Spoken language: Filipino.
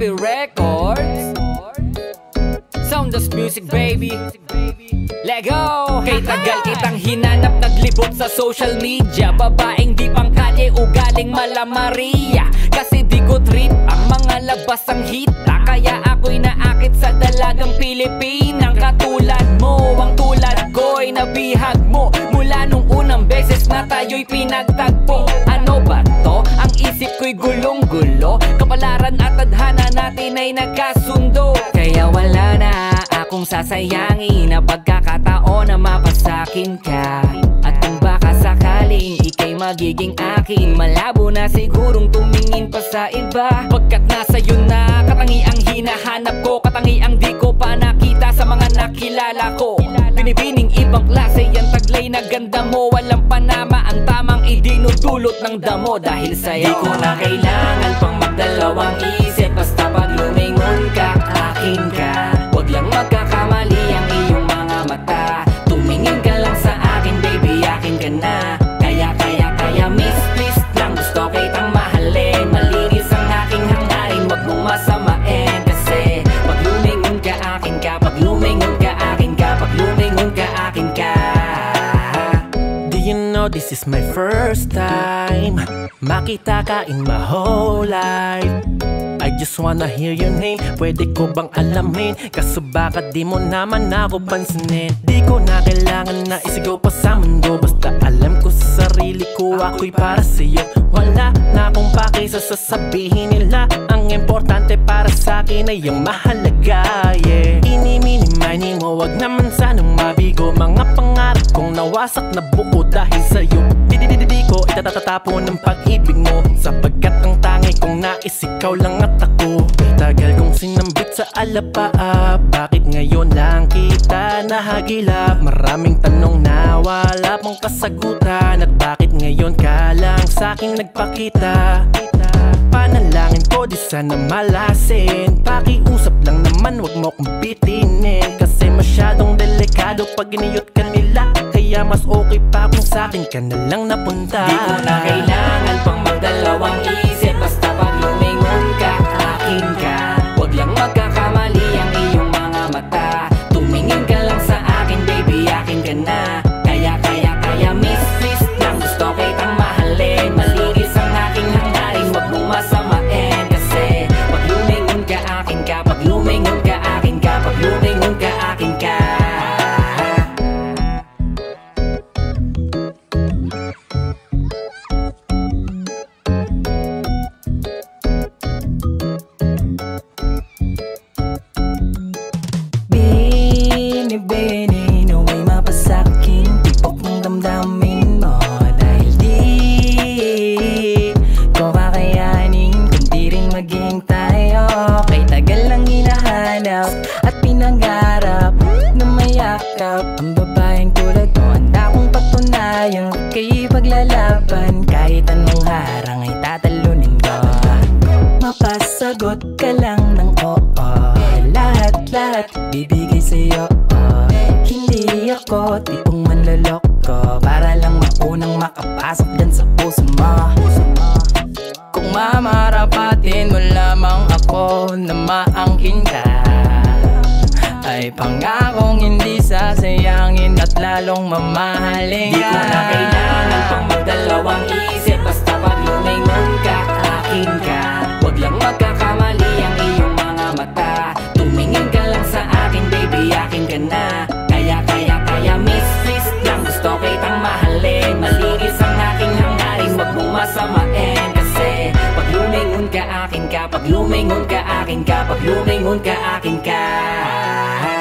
JP Records. Soundless music baby. Lego Kay tagal kitang hinanap Naglibot sa social media. Babaeng di pang kalye Ugaling mala Maria Kasi di ko trip Ang mga labas ang hita Kaya ako'y naakit sa dalagang Pilipinang. Katulad mo Ang tulad ko'y nabihag mo. Mula nung unang beses na tayo'y pinagtagpo. Ano ba to? Ang isip ko'y gulong-gulo Kapalaran at tadhana natin ay nagkasundo. Kaya wala na akong sasayangin Na pagkakataon na mapasakin ka. At kung baka sakaling ikay magiging akin Malabo na sigurong tumingin pa sa iba. Pagkat nasa yun na katangi ang hinahanap ko Katangi ang di ko pa nakita sa mga nakilala ko Binibining ibang klase yan taglay na ganda mo. Walang panama ang tamang idinudulot ng damo. Dahil sa'yo Di ko na kailangan pang magdalawang isip. Basta pag lumingon ka, akin ka. Huwag lang magkakamali ang iyong mga mata. Tumingin ka lang sa akin baby, akin ka na. Kaya, kaya, kaya miss, please lang. Gusto kitang mahalin. Malinis ang aking hangarin. Huwag mong masamain. Kasi pag lumingon ka, akin ka. Pag lumingon ka, akin ka. Pag lumingon this is my first time. Makita ka in my whole life. I just wanna hear your name. Pwede ko bang alamin? Kaso baka di mo naman ako pansinin. Di ko na kailangan na isigaw pa sa mundo. Basta alam ko sa sarili ko Ako'y para sa'yo. Wala na akong pake sa sasabihin nila. Ang importante para sa akin ay yung mahalaga Yeah. Inimini-mini mo Wag naman sanang mabigo. Mga pangarap nawasak na buo dahil sa'yo. Di di di di di ko itatatapon ng pag-ibig mo. Sapagkat ang tangi kong nais ikaw lang at ako. Tagal kong sinambit sa alapaap Bakit ngayon lang kita nahagilap Maraming tanong na wala pang kasagutan. At bakit ngayon ka lang sa'king nagpakita? Panalangin ko di sana malasin. Pakiusap lang naman wag mo kong bitinin. Kasi masyadong delikado pag iniyot sa'kin ka na lang napunta. Di ko na kailangan Kay paglalaban Kahit anong harang ay tatalunin ko. Mapasagot ka lang ng oo. Lahat-lahat bibigay sa'yo. Oh. Hindi ako tipong manloloko Para lang maunang makapasok dyan sa puso mo. Kung mamarapatin mo lamang ako Na maangkin ka Ay pangakong hindi sasayangin At lalong mamahalin Di ka ko na kailangan pang magdalawang isip Basta pag lumingon ka, akin ka Pag lumingon ka akin ka Pag lumingon ka akin ka.